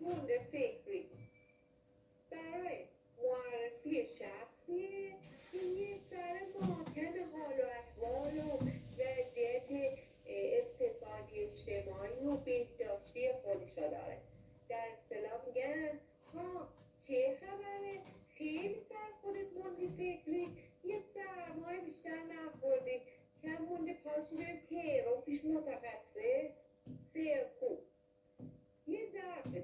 مونده فکری برای معرفی شخصیه این یک ذره ماکن حال و احوال و وضعیت اقتصادی اجتماعی و بهداشتی خودشو داره در اصطلاح میگن ها چه خبره خیلی سر خودت موندی فکری یه سرمایه بیشتر نخوردی کم مونده پاشی بری تهران پیش متخصص سرکوب یه ظرف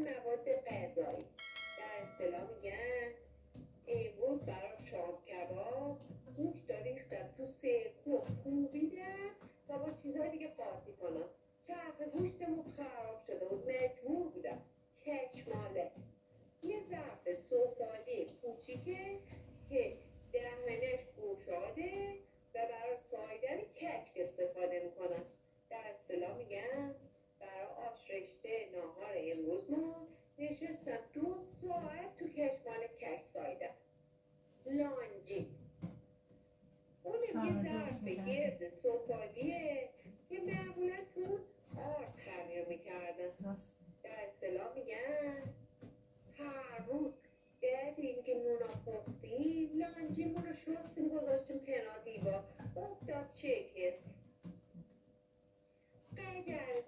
مواد غذایی در اصطلاح میگن امروز برای شام کباب گوشت ریختن تو سرکو کوبیدن و با چیزهای دیگه قاطی کنم چرخ گوشتمون خراب شده بود لانجی اون یه ضرب گرد سفالیه که معمولا تو آرد خریا می‌کردن در اصطلاح میگن هر روز بعد اینکه نونا پختی لانجی لانجیمون رو شستیم گذاشتیم کنار دیوار افتاد شکست قدر